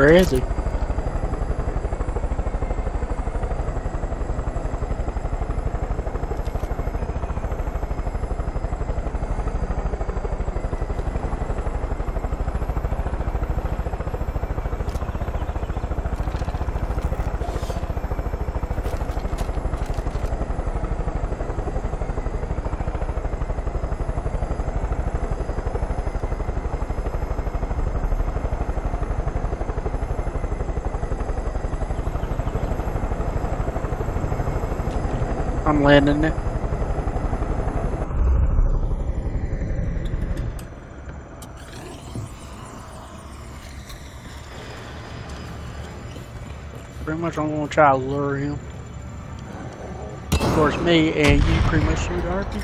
Where I'm landing it. Pretty much I'm gonna try to lure him. Of course me and you pretty much shoot Arby.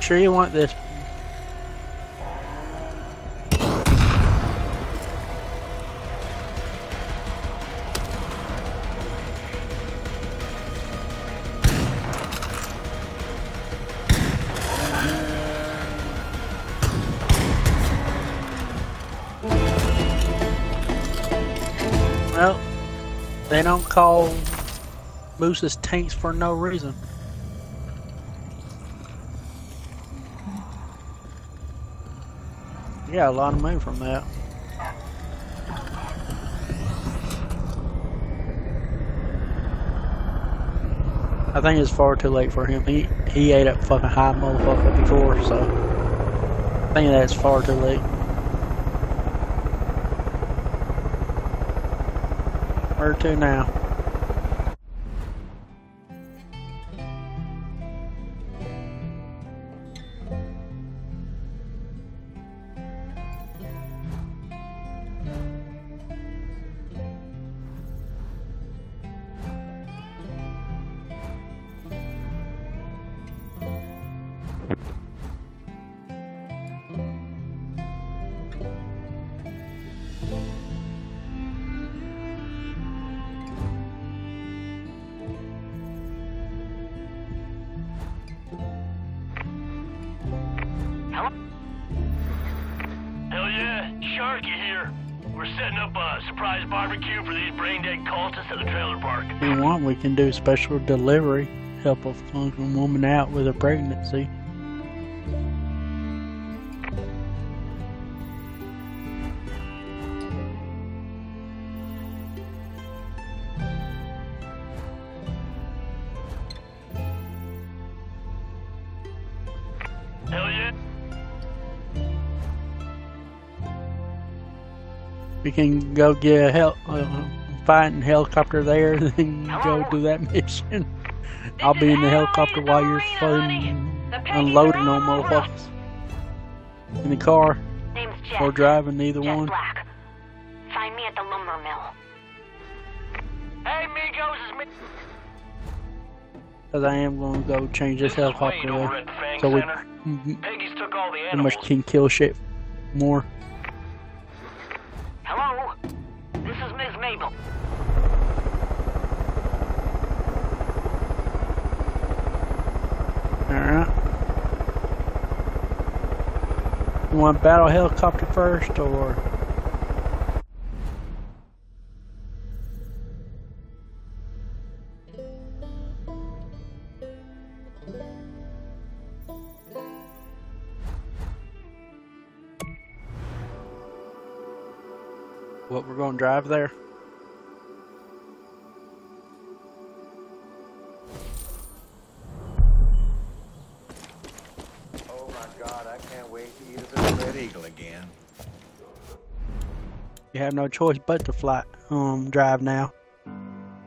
Sure you want this don't call mooses tanks for no reason. Yeah, a lot of money from that. I think it's far too late for him. He he ate up fucking high motherfucker before, so I think that's far too late. Where to now? Sharky here. We're setting up a surprise barbecue for these brain dead cultists at the trailer park. If you want, we can do special delivery. Help a woman out with a pregnancy. We can go get a hel- uh, fighting helicopter there, then go do that mission. I'll be in the helicopter while you're fucking unloading on motherfuckers in the car Name's Jess. or driving, either Jet one. Black. Find me at the lumber mill. Hey, Migos, it's me. Because I am going to go change this This helicopter over there, at the Fang so we Center. Peggies took all the pretty animals. much can kill shit more. You want battle helicopter first, or... What, we're gonna drive there? Have no choice but to fly, um, drive now.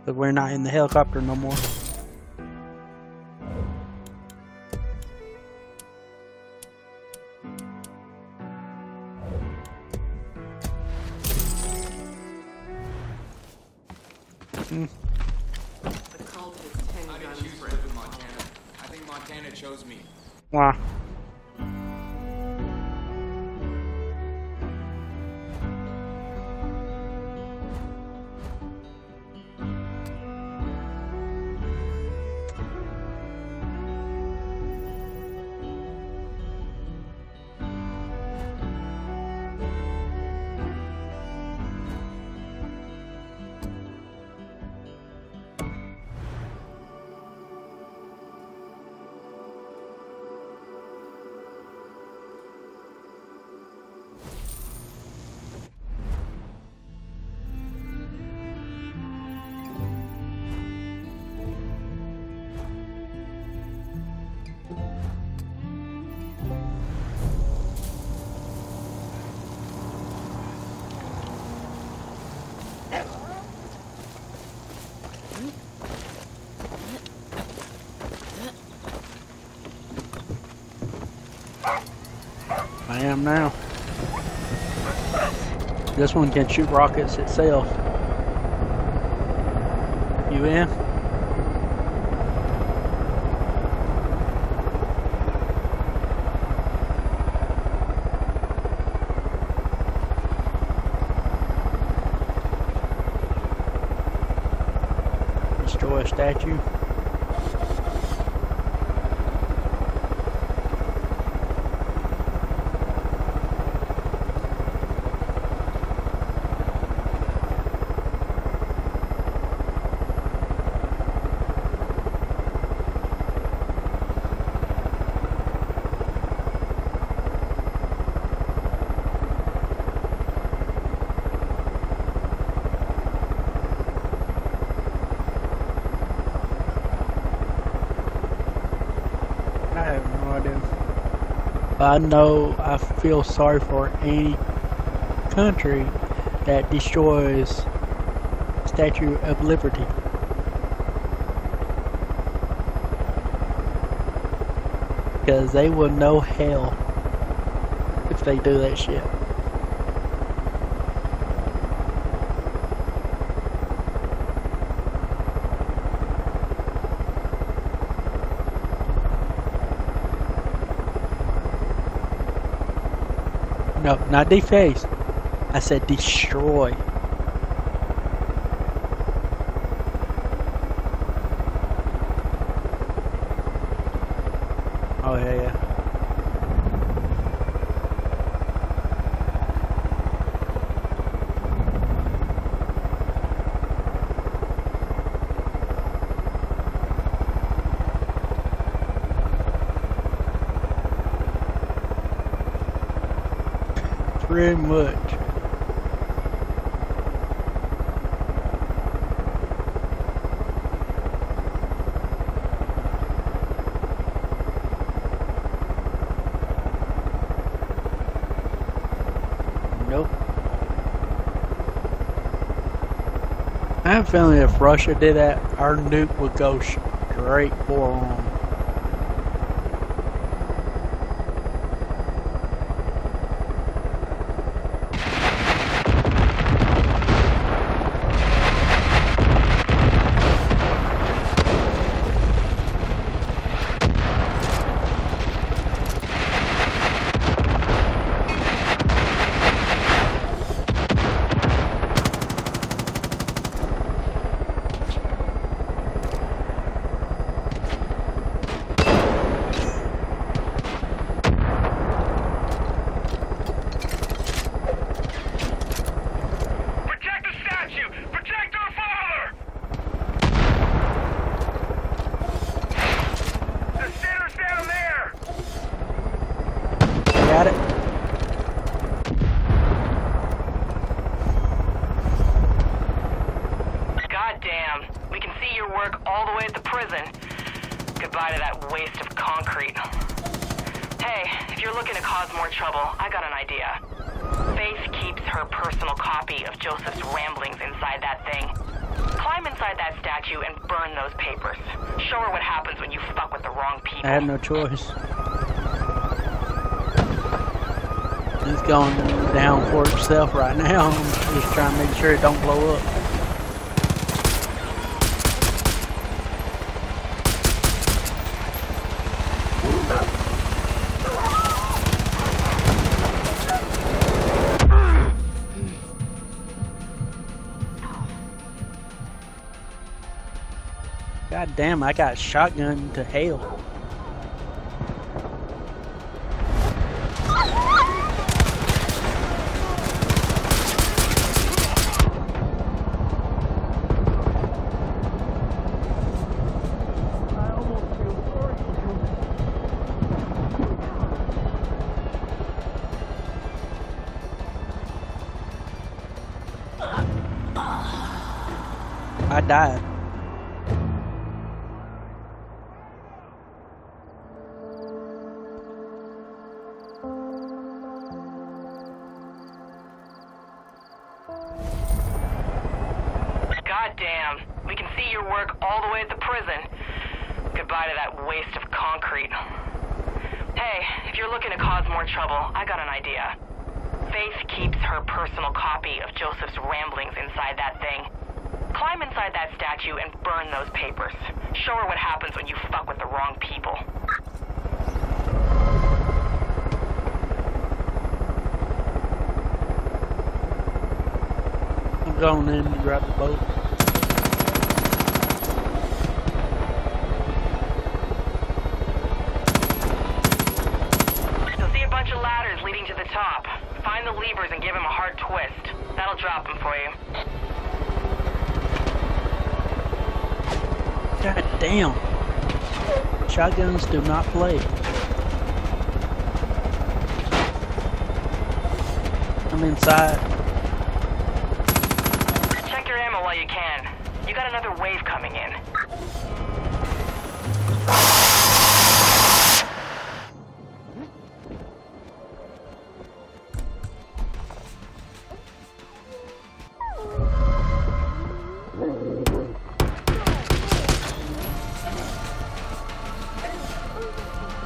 But we're not in the helicopter no more. The cult has ten I didn't choose to live in Montana. I think Montana chose me. Why? Them now. This one can shoot rockets itself. You in? Destroy a statue. I have no idea. I know I feel sorry for any country that destroys Statue of Liberty. Because they will know hell if they do that shit. No, not deface. I said destroy. Oh yeah, yeah. Pretty much. Nope. I have a feeling if Russia did that, our nuke would go straight for them. Protect the statue! Protect our father! The center's down there! Got it? Goddamn. We can see your work all the way at the prison. Goodbye to that waste of concrete. Hey, if you're looking to cause more trouble, I got an idea. Faith keeps her personal copy of Joseph's ramblings inside that thing. Climb inside that statue and burn those papers. Show her what happens when you fuck with the wrong people. I had no choice. It's going down for itself right now. I'm just trying to make sure it don't blow up. God damn, I got shotgun to hell. Goddamn. We can see your work all the way at the prison. Goodbye to that waste of concrete. Hey, if you're looking to cause more trouble, I got an idea. Faith keeps her personal copy of Joseph's ramblings inside that thing. Climb inside that statue and burn those papers. Show her what happens when you fuck with the wrong people. I'm going in to grab the boat. Damn. Shotguns do not play. I'm inside. Check your ammo while you can. You got another wave coming in.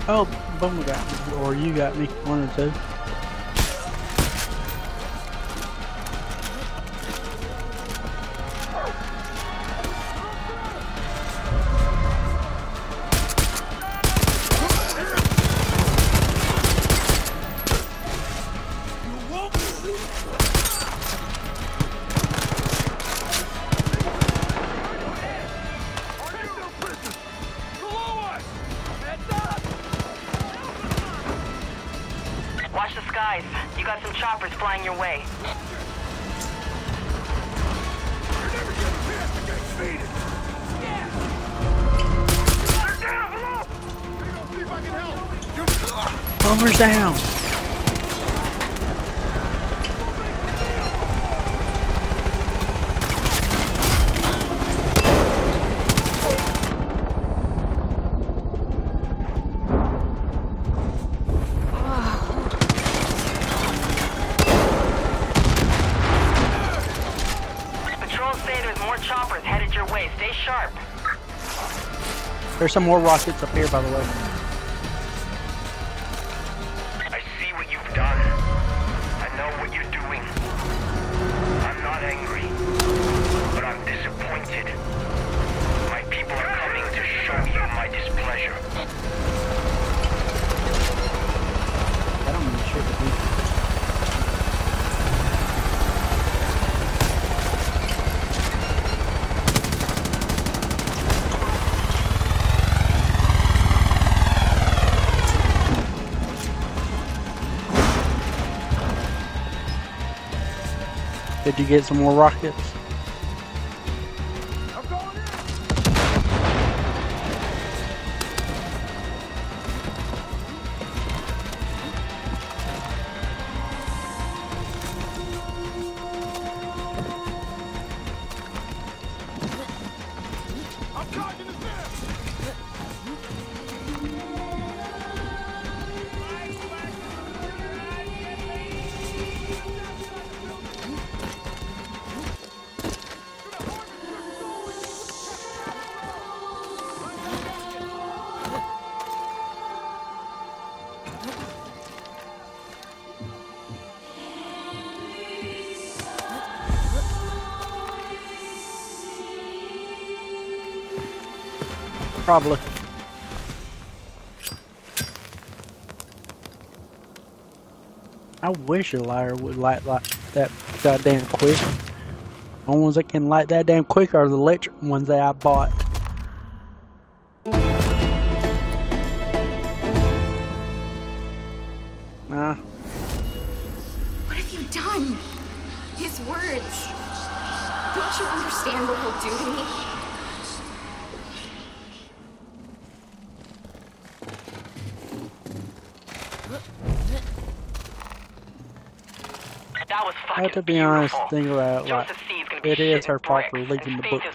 Oh, Bumble got me. Or you got me. One or two. Skies. You got some choppers flying your way. Bomber's down. There's some more rockets up here, by the way. Did you get some more rockets? Probably. I wish a liar would light like that goddamn quick. The only ones that can light that damn quick are the electric ones that I bought. Nah, What have you done? His words. Don't you understand what he'll do to me? That was I have to be honest, think about like Joseph C is gonna be it is her fault for leaking the book